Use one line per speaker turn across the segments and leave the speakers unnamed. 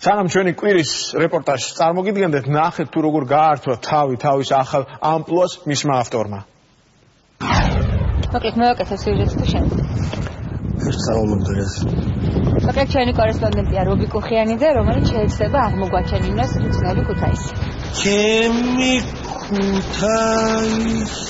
სანამ ჩვენი კვირის რეპორტაჟს წარმოგიდგენდეთ, ნახეთ თუ როგორ გაართვა თავი თავის ახალ ამპლუას მისმა ავტორმა.
მოკლედ მოვაკეთე სიუჟეტს თუ შენ.
საომონდრეს.
მოკლედ ჩვენი კორესპონდენტია რობი კუხიანიძე, რომელიც შეეცდება აღმოგვაჩენინოს უცნაური ქუთაისი.
ჩემი ქუთაისი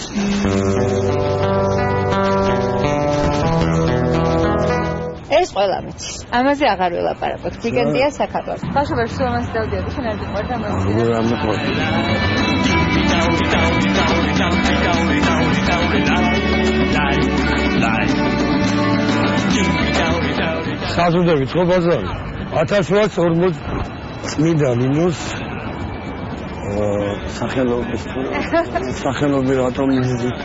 ეს ყველა ვიცი. ამაზე აღარ ველაპარაკოთ. ვიკენდია საქართველოს. ბაშობა სულ ამას დავდიოდი, შენ არ გიყვარდა ამას.
როგორ არ მიყვარდა? საზრდები ხო ბაზარი 1840 წმინდა ნინოს სახელობის სახელობის რატომ იზიდით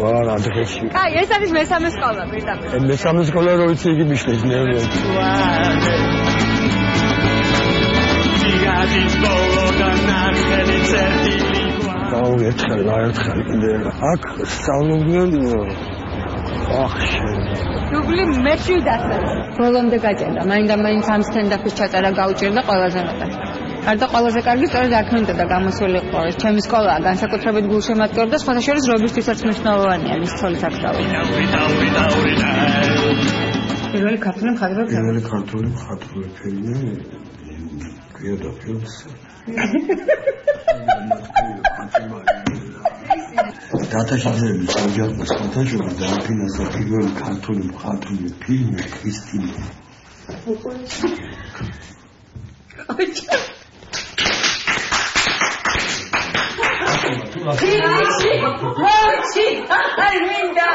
ვარა დღეში.
აი, ეს არის მესამე სკოლა პირდაპირ.
მესამე სკოლა რო იცი იგი მიშლის მეორე. აუ ერთხელ ერთხელ კიდე აქ სწავლობდნენ ახ შენ
დუბლი მეში დასწრა ბოლომდე გაჭერდა მაინდა მაინც ამ სტენდაპის ჩატარა გაუჭირდა ყველაზე მეტად არდა ყველაზე კარგი სწორედ აქ მინდა და გამოსული ყო ეს ჩემი სკოლაა განსაკუთრებით გულშემატკივრ და სხვათა შორის რობისთვისაც მნიშვნელოვანია მის ცოლის აქტივობა პირველი ქართული მხატვრული ფილმი
პირველი ქართული მხატვრული ფილმი კიოდა ფილმს დათაშიძეების ოჯახის ფოტოშოპი დააფინანსა პირველი ქართული მხატვრული ფილმი ქრისტინე. ოჯახი
ფინიში მოჩი არ მინდა.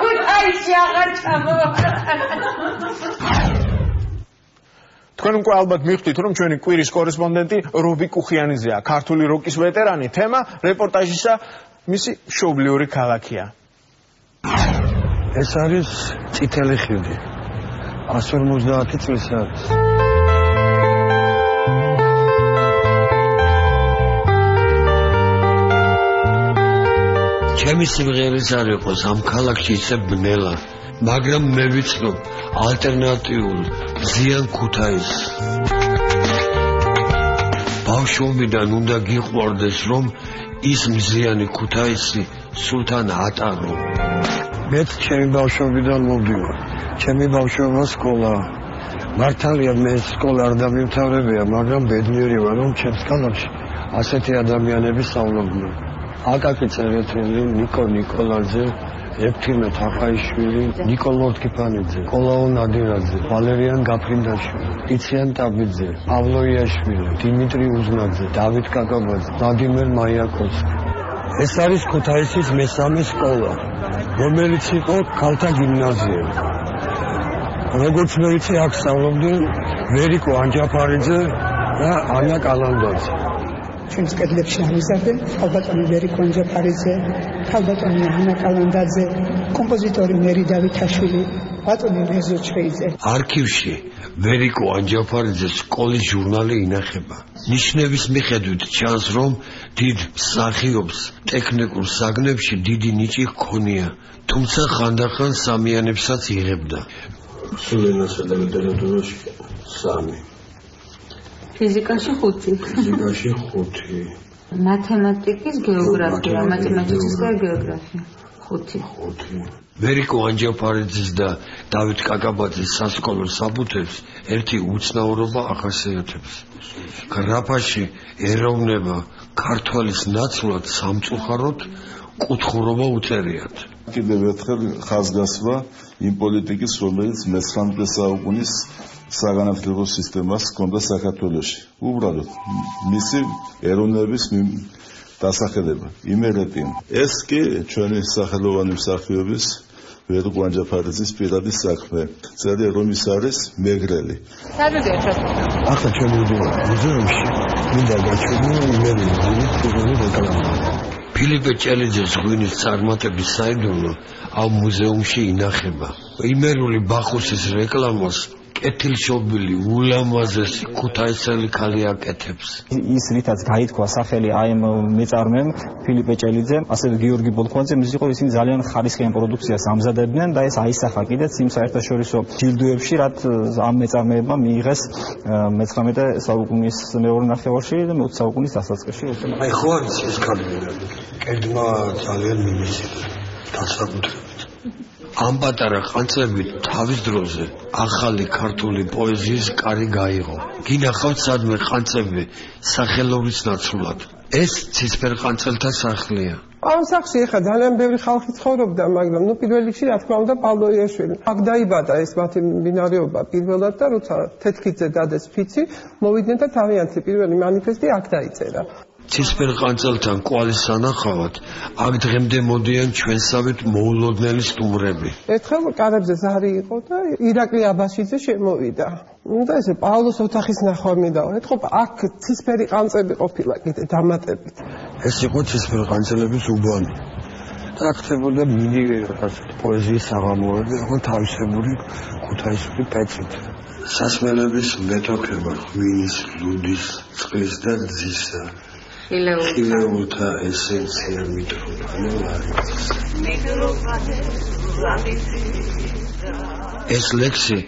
ქუთაისში აღარ ჩამოვა
თქვენ უკვე ალბათ მიხვდით რომ ჩვენი კვირის კორესპონდენტი რობი კუხიანიძეა ქართული როკის ვეტერანი თემა რეპორტაჟისა მისი შობლიური ქალაქია.
ეს არის წითელი ხიდი 150 წელსაც ჩემი სიმღერის არ იყოს ამ ქალაქში ისე ბნელა. მაგრამ მე ვიცნობ ალტერნატიულ ზიან ქუთაის. ბავშვობიდან უნდა გიყვარდეს რომ ის მზიანი ქუთაისი სულთან ატარო. მეც ჩემი ბავშვობიდან მოვდივარ ჩემი ბავშვობა სკოლა. მართალია მე სკოლა არ დამიმთავრებია მაგრამ ბედნიერი ვარ რომ ჩემს ქალაქში ასეთი ადამიანები სწავლობდნენ აკაკი წერეთელი, ნიკო ნიკოლაძე, ეფთიმე თახაიშვილი, ნიკოლოზ კიფანიძე, კოლაო ნადირაძე, ვალერიან გაფრინდაშვილი, იციან ტაბიძე, პავლოიაშვილი, დიმიტრი უზნაძე, დავით კაკაბაძე, ვლადიმერ მაიაკოვსკი. ეს არის ქუთაისის მესამე სკოლა, რომელიც იყო ქალთა გიმნაზია. როგორც მე ვიცი, აქ სწავლობდნენ ვერიკო ანჯაფარიძე და ანა კალანდაძე.
ჩვენს კედლებში ამიზარდნენ ხალბატონი ვერი კონჯაფარიძე, ხალბატონი ანა კალანდაძე, კომპოზიტორი მერი დავითაშვილი, ბატონი რეზო ჩხეიძე.
არქივში ვერიკო ანჯაფარიძეს სკოლის ჟურნალი ინახება. ნიშნების მიხედვით ჩანს, რომ დიდ მსახიობს ტექნიკურ საგნებში დიდი ნიჭი ჰქონია, თუმცა ხანდახან სამიანებსაც იღებდა. სულ ენასა და ლიტერატურაში სამი.
ფიზიკაში 5
ფიზიკაში 5
მათემატიკის გეოგრაფია მათემატიკის და გეოგრაფია. 5
5 ვერიკო ანჯაფარიძის და დავით კაკაბაძის სასკოლო საბუთებს ერთი უცნაურობა ახასიათებს. გრაფაში ეროვნება ქართველის ნაცვლად სამწუხაროდ კუთხურობა უწერიათ
კიდევ ერთხელ ხაზგასვა იმ პოლიტიკის რომელიც მე-19 საუკუნის საგანმანათლებლო სისტემას ჰქონდა საქართველოში. უბრალოდ მისი ეროვნების დასახელება, იმერეტი. ეს კი ჩვენი სახელოვანი მსახიობის ვერუკო ანჯაფარიძის პირადი საქმე. წერია რომ ის არის მეგრელი.
სადღაც ერთად.
ახლა ჩვენ ვიდეო მუზეუმში მინდა გაჩვენო იმერეთის ძირითადი რეკლამა. ფილიპე ჭელიძეს ღვინის წარმატების საიდუმლო ამ მუზეუმში ინახება. იმერული ბახუსის რეკლამას კეთილშობილი ულამაზესი ქუთაისელი ქალი აკეთებს.
ის რითაც გაითქვა სახელი აი ამ მეწარმემ ფილიპე ჭელიძემ ასევე გიორგი ბოლქვაძემ ის იყო ისინი ძალიან ხარისხიან პროდუქციას ამზადებდნენ და ეს აისახა კიდეც იმ საერთაშორისო ჯილდოებში რაც ამ მეწარმეებმა მიიღეს მე-19 საუკუნის მეორე ნახევარში და მე-20 საუკუნის დასაწყისში
აი ხო არის ეს ქალი კედმა ძალიან მიმისია დასაკუთრებით ამ პატარა ყანწლებით თავის დროზე ახალი ქართული პოეზიის კარი გაიღო. გინახავთ სადმე ყანწლები სახელობის ნაცვლად. ეს ცისფერყანწელთა სახლია.
ამ სახლში ეხა ძალიან ბევრი ხალხი ცხოვრობდა, მაგრამ ნუ პირველ რიგში რა თქმა უნდა პავლოიაშვილი. აქ დაიბადა ეს მათი მინარიობა პირველად და როცა თეთრკიძე დადეს ფიცი, მოვიდნენ და თავიანთი პირველი манифеסטი აქ დაიწერა.
ცისფერ ყანწელთან კვალის სანახავად აქ დღემდე მოდიან ჩვენსავით მოულოდნელი სტუმრები.
ერთხელ კარებზე ზარი იყო და ირაკლი აბაშიძე შემოვიდა. და ესე პავლოს ოთახის ნახვა მინდა. ერთხელ აქ ცისფერი ყანწები ყოფილა კიდე დამატებით.
ეს იყო ცისფერი ყანწელების უბანი. და ხდებოდა მინი პოეზიის საღამოები, როგორ თავისებური ქუთაისური პეცით. სასმელების მეთოქება ღვინის, ლუდის, წყლის და ძისა ხილეულთა. ესენცია ეს ლექსი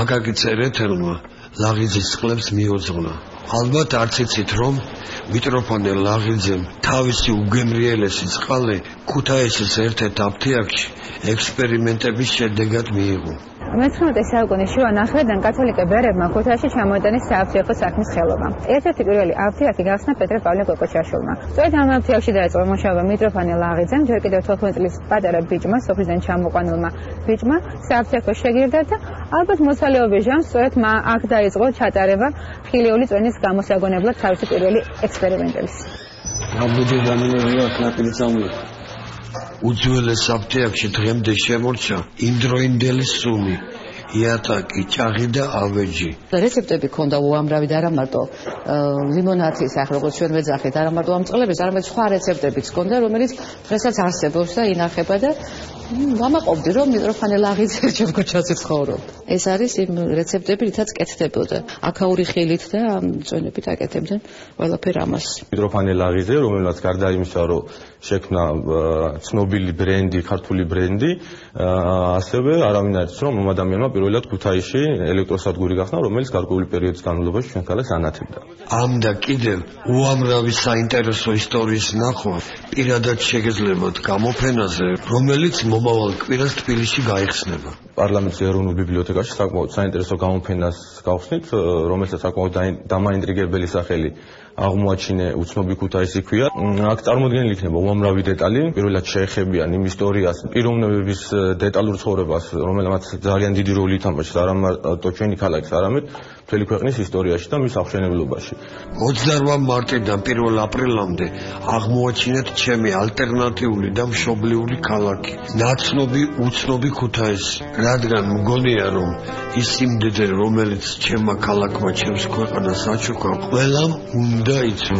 აგაგი წერეთელმა ლაღიძის წყლებს მიოძღვნა ალბათ არც იცით რომ მიტროფანე ლაღიძემ თავისი უგემრიელესი წყალე ქუთაისის ერთ-ერთ აფთიაქში ექსპერიმენტების შედეგად მიიღო
მე-19 საუკუნის შუა ნახევრიდან კათოლიკე ბერებმა ქუთაისში ჩამოიტანეს სააფთიაქო საქმის ხელობა. ერთ-ერთი პირველი აფთიაქი გახსნა პეტრე პავლე კოკოჩაშვილმა. სწორედ ამ აფთიაქში დაიწყო მუშაობა მიტროფანე ლაღიძემ, ჯერ კიდევ 12 წლის პატარა ბიჭმა, სოფლიდან ჩამოყვანილმა ბიჭმა სააფთიაქო შეგირდა და ალბათ მოსალეობის ჟამს სწორედ აქ დაიწყო ჩატარება ხილიული წვენის გამოსაგონებლად თავისი პირველი ექსპერიმენტების.
აბუჯი დამინერია ქნაკილი სამული. უძველეს საფთიაქში დღემდე შემორჩა იმდროინდელი სუმი იატაკი, ჭაღი და ავეჯი.
რეცეპტები ქონდა უამრავი და არა მარტო ლიმონათის, ახლა როგორც ჩვენ ვეძახით, არა მარტო ამ წყლების, არამედ სხვა რეცეპტებიც ქონდა, რომელიც დღესაც არსებობს და ინახება და ვამაყობდი რომ მიტროფანე ლაღიძე ჩოგოჩაზე ცხოვრობ. ეს არის იმ რეცეპტები, რითაც კეთდებოდა. აქაური ხილით და წვენებით აკეთებდნენ ყველაფერ ამას.
მიტროფანე ლაღიძე, რომელსაც გარდა იმისა, რომ შექმნა ცნობილი ბრენდი, ქართული ბრენდი, ასევე არავინ არ იცის, რომ ამ ადამიანმა პირველად ქუთაისში ელექტროსადგური გახსნა, რომელიც გარკვეული პერიოდის განმავლობაში ჩვენ ქალაქს ანათებდა.
ამ და კიდევ უამრავი საინტერესო ისტორიის ნახვა პირადად შეგეძლებათ გამოფენაზე, რომელიც მომავალ კვირას თბილისში გაიხსნება.
პარლამენტის ეროვნულ ბიბლიოთეკაში საკმაოდ საინტერესო გამოფენას გავხსნით, რომელსაც საკმაოდ დამაინტრიგებელი სახელი აღმოაჩინე უცნობი ქუთაისი ქვია. აქ წარმოდგენილი იქნება უამრავი დეტალი, პირველად შეეხებიან იმ ისტორიას, პიროვნებების დეტალურ ცხოვრებას, რომელმაც ძალიან დიდი როლი ითამაშეს არა მარტო ჩვენი ქალაქის, არამედ მთელი ქვეყნის ისტორიაში და მის აღშენებლობაში.
28 მარტიდან 1 აპრილამდე აღმოაჩინეთ ჩემი ალტერნატიული და მშობლიური ქალაქი, ნაცნობი უცნობი ქუთაისი, რადგან მგონია რომ ის იმდედე რომელიც ჩემმა ქალაქმა ჩემს ქვეყანას აჩუქა, ყველამ უნდა Deutsch.